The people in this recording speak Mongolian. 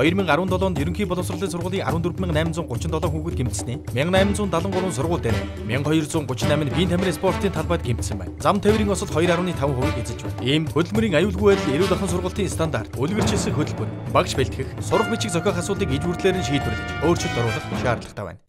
2017 онд ерөнхий боловсролын сургуулийн 14837 хүүхэд гэмтснээ 1873 сургууль дээр 1238 нь биеийн тамирын спортын талбайд гэмтсэн байна. Зам тээврийн осол 2.5% эзэж байна. Ийм хөдөлмөрийн аюулгүй байдал эрүүл ахуйн сургуулийн стандарт үлгэрчилсэн хөтөлбөр багш бэлтгэх, сурах бичиг зохиох асуудлыг ижвэрлэлээр нь шийдвэрлэж өөрчлөлт оруулах шаардлагатай байна.